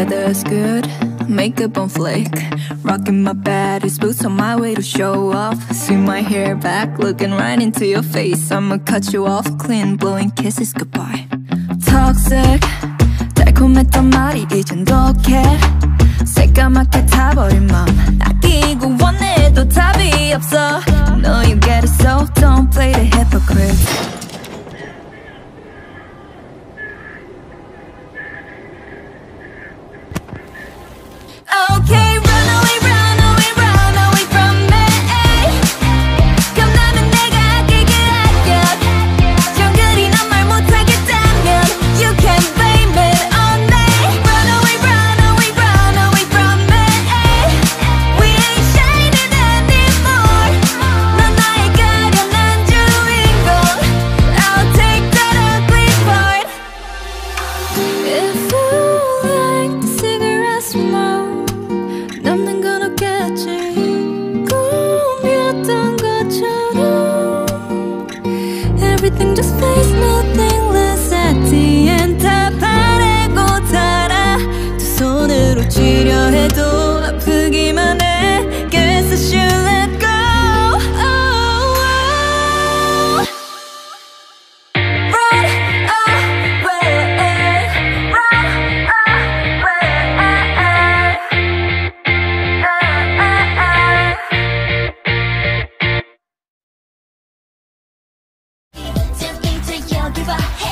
dress good, makeup on flick Rocking my baddest boots on my way to show off Swing my hair back, looking right into your face I'ma cut you off clean, blowing kisses goodbye Toxic, 달콤했던 말이 이젠 독해 새까맣게 타버린 맘 아끼고 원해도 답이 없어 No you get it so don't play the hypocrite Everything just fades nothing i Hey.